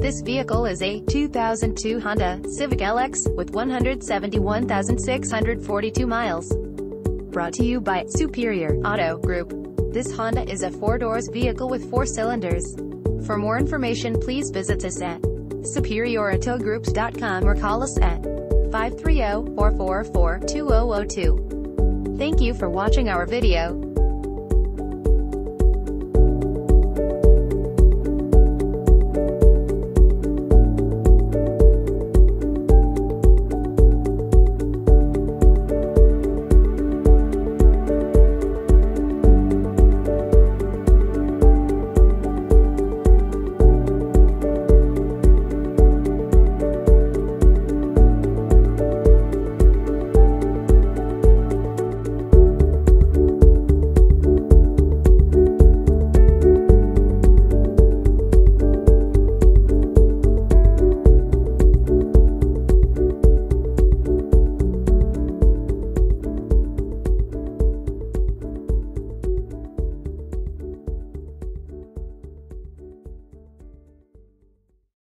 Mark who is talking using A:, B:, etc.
A: This vehicle is a 2002 Honda Civic LX with 171,642 miles. Brought to you by Superior Auto Group. This Honda is a four-doors vehicle with four cylinders. For more information please visit us at superiorautogroups.com or call us at 530-444-2002. Thank you for watching our video.